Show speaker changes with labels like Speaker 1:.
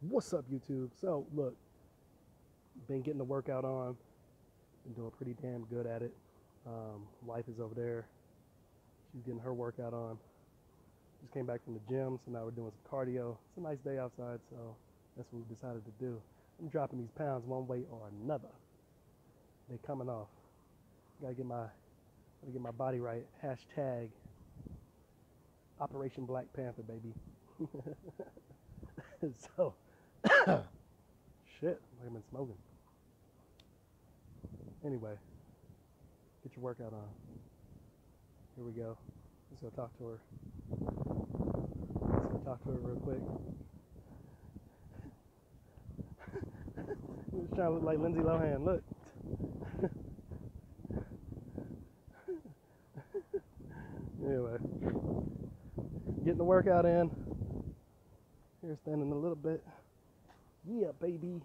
Speaker 1: What's up, YouTube? So, look, been getting the workout on, been doing pretty damn good at it. Um, wife is over there, she's getting her workout on. Just came back from the gym, so now we're doing some cardio. It's a nice day outside, so that's what we decided to do. I'm dropping these pounds one way or another. They're coming off. Gotta get my, gotta get my body right. Hashtag Operation Black Panther, baby. so, shit, like I've been smoking. Anyway, get your workout on. Here we go. Let's go talk to her. Let's go talk to her real quick. She's trying to look like Lindsay Lohan. Look. anyway, getting the workout in. Here, standing a little bit. Yeah, baby.